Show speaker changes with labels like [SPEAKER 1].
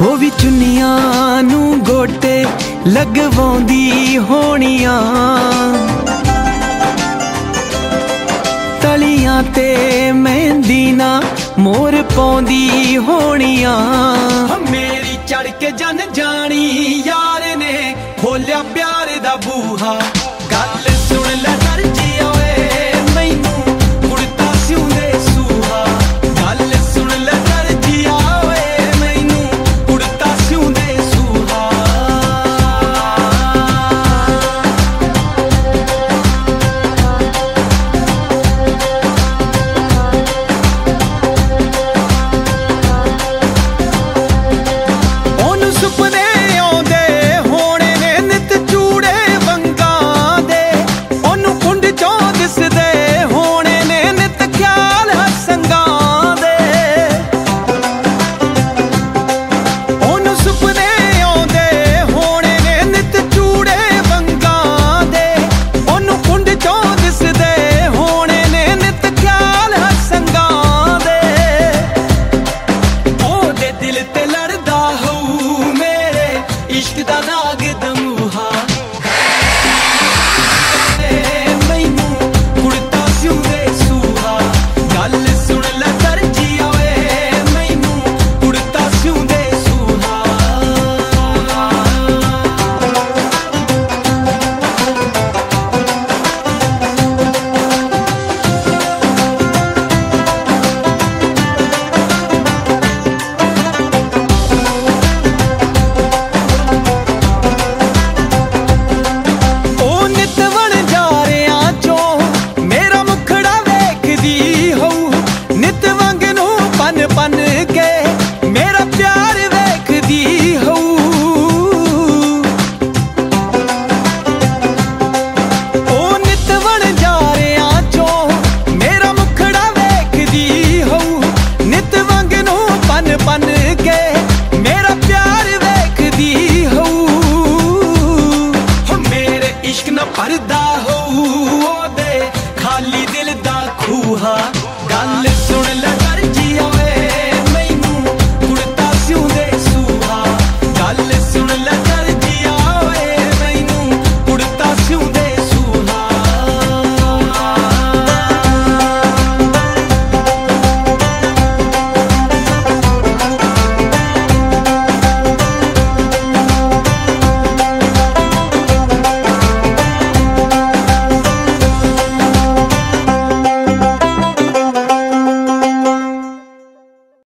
[SPEAKER 1] ਉਹ ਵੀ ਚੁੰਨੀਆਂ ਨੂੰ ਗੋਟੇ ਲਗਵਾਉਂਦੀ ਹੋਣੀਆਂ। ਤਲੀਆਂ ਤੇ ਮਹਿੰਦੀ ਨਾ ਮੋਰ ਪਾਉਂਦੀ ਹੋਣੀਆਂ। ਮੇਰੀ ਚੜ ਕੇ ਜਨ ਜਾਣੀ, ਯਾਰ ਨੇ ਖੋਲਿਆ ਪਿਆਰ ਦਾ ਬੂਹਾ। da da gidem